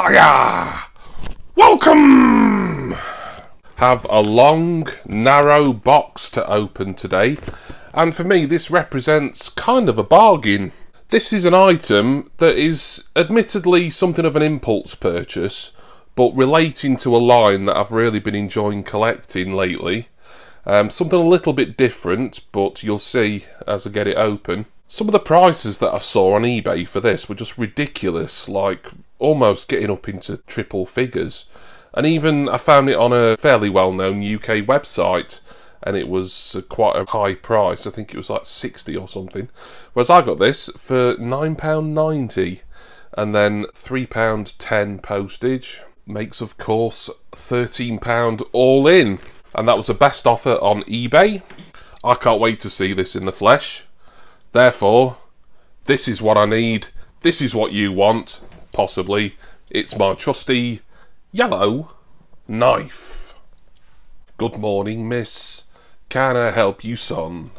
Hiya! Welcome! Have a long, narrow box to open today, and for me, this represents kind of a bargain. This is an item that is admittedly something of an impulse purchase, but relating to a line that I've really been enjoying collecting lately. Um, something a little bit different, but you'll see as I get it open. Some of the prices that I saw on eBay for this were just ridiculous, like almost getting up into triple figures. And even I found it on a fairly well known UK website, and it was quite a high price. I think it was like 60 or something. Whereas I got this for £9.90 and then £3.10 postage. Makes, of course, £13 all in. And that was the best offer on eBay. I can't wait to see this in the flesh. Therefore, this is what I need. This is what you want, possibly. It's my trusty yellow knife. Good morning, miss. Can I help you, son?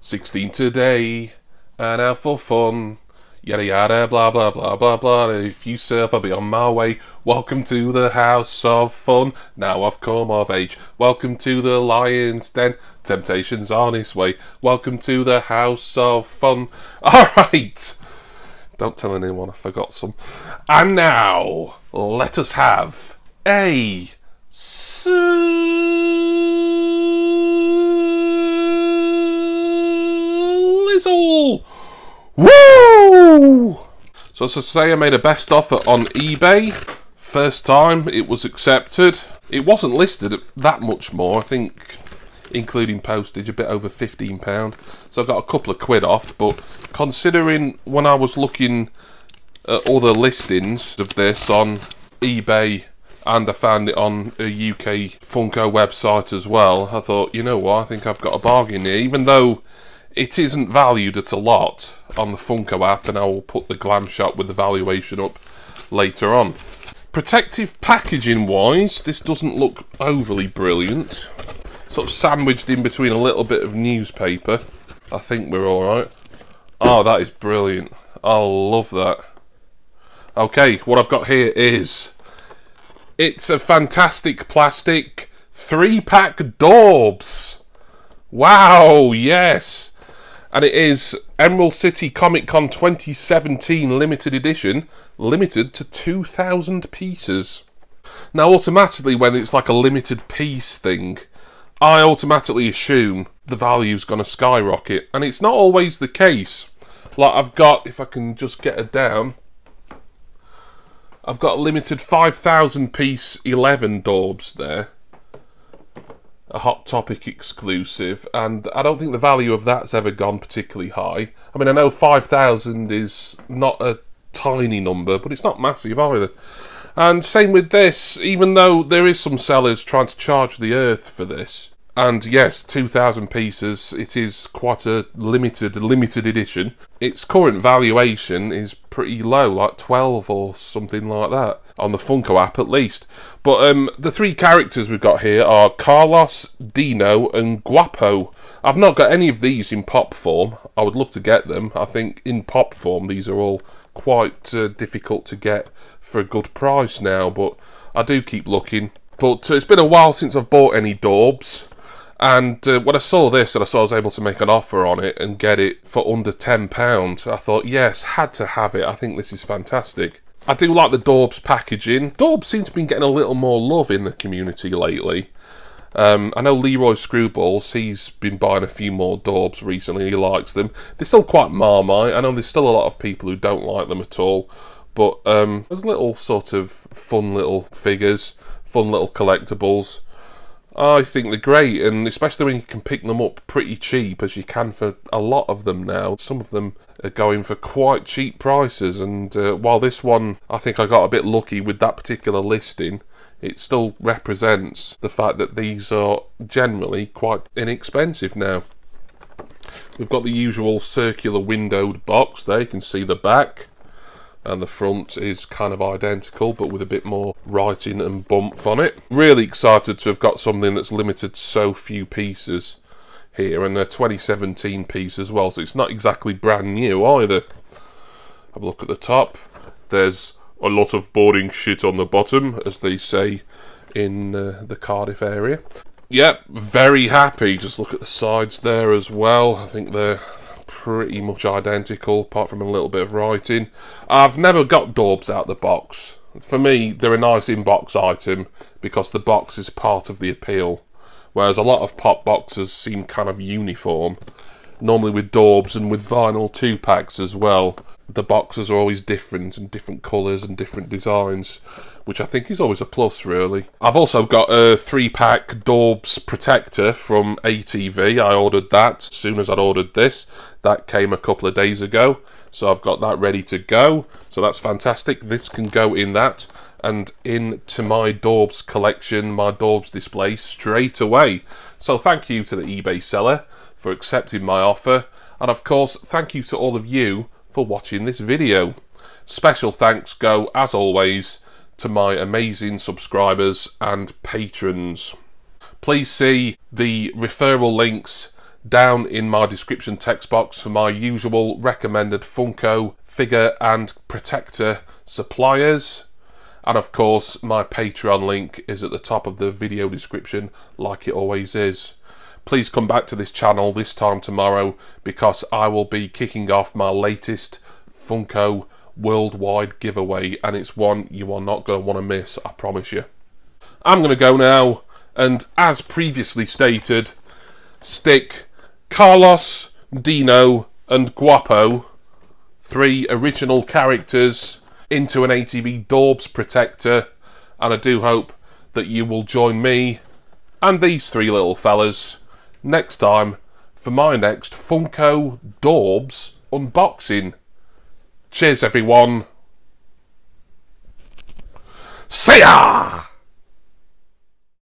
Sixteen today, and out for fun. Yada yada, blah blah blah blah blah. If you surf, I'll be on my way. Welcome to the house of fun. Now I've come of age. Welcome to the lion's den. Temptation's on its way. Welcome to the house of fun. Alright! Don't tell anyone I forgot some. And now, let us have a Slizzle! Woo! So as I say, I made a best offer on eBay. First time it was accepted. It wasn't listed at that much more. I think, including postage, a bit over £15. So I got a couple of quid off. But considering when I was looking at other listings of this on eBay and I found it on a UK Funko website as well, I thought, you know what, I think I've got a bargain here. Even though it isn't valued at a lot on the Funko app, and I will put the Glam shot with the valuation up later on. Protective packaging wise, this doesn't look overly brilliant. Sort of sandwiched in between a little bit of newspaper. I think we're alright. Oh, that is brilliant. I love that. Okay, what I've got here is... It's a Fantastik Plastik three-pack Dorbz. Wow, yes and it is Emerald City Comic Con 2017 limited edition, limited to 2,000 pieces. Now, automatically, when it's like a limited piece thing, I automatically assume the value's going to skyrocket, and it's not always the case. Like, I've got, if I can just get it down, I've got a limited 5,000 piece 11 Dorbz there a Hot Topic exclusive, and I don't think the value of that's ever gone particularly high. I mean, I know 5,000 is not a tiny number, but it's not massive either. And same with this, even though there is some sellers trying to charge the earth for this. And yes, 2,000 pieces, it is quite a limited, limited edition. Its current valuation is pretty low, like 12 or something like that, on the Funko app at least. But um, the three characters we've got here are Carlos, Dino, and Guapo. I've not got any of these in pop form. I would love to get them. I think in pop form these are all quite uh, difficult to get for a good price now, but I do keep looking. But uh, it's been a while since I've bought any Dorbz. And uh, when I saw this and I saw I was able to make an offer on it and get it for under £10, I thought, yes, had to have it. I think this is fantastic. I do like the Dorbz packaging. Dorbz seems to be getting a little more love in the community lately. Um, I know Leroy Screwballs, he's been buying a few more Dorbz recently, he likes them. They're still quite marmite, I know there's still a lot of people who don't like them at all, but um, there's little sort of fun little figures, fun little collectibles. I think they're great, and especially when you can pick them up pretty cheap, as you can for a lot of them now. Some of them are going for quite cheap prices, and uh, while this one, I think I got a bit lucky with that particular listing, it still represents the fact that these are generally quite inexpensive now. We've got the usual circular windowed box there, you can see the back and the front is kind of identical but with a bit more writing and bump on it. Really excited to have got something that's limited so few pieces here and a 2017 piece as well so it's not exactly brand new either. Have a look at the top. There's a lot of boarding shit on the bottom, as they say in uh, the Cardiff area. Yep, very happy. Just look at the sides there as well. I think they're pretty much identical, apart from a little bit of writing. I've never got Dorbz out the box. For me, they're a nice in-box item because the box is part of the appeal. Whereas a lot of pop boxes seem kind of uniform. Normally with Dorbz and with vinyl 2-packs as well, the boxes are always different and different colours and different designs which I think is always a plus, really. I've also got a three pack Dorbz protector from ATV. I ordered that as soon as I'd ordered this. That came a couple of days ago, so I've got that ready to go. So that's fantastic. This can go in that and into my Dorbz collection, my Dorbz display straight away. So thank you to the eBay seller for accepting my offer. And of course, thank you to all of you for watching this video. Special thanks go, as always, to my amazing subscribers and patrons. Please see the referral links down in my description text box for my usual recommended Funko figure and protector suppliers. And of course, my Patreon link is at the top of the video description, like it always is. Please come back to this channel this time tomorrow because I will be kicking off my latest Funko worldwide giveaway, and it's one you are not going to want to miss, I promise you. I'm going to go now, and as previously stated, stick Carlos, Dino, and Guapo, three original characters, into an ATV Dorbz protector, and I do hope that you will join me and these three little fellas next time for my next Funko Dorbz unboxing. Cheers, everyone. See ya!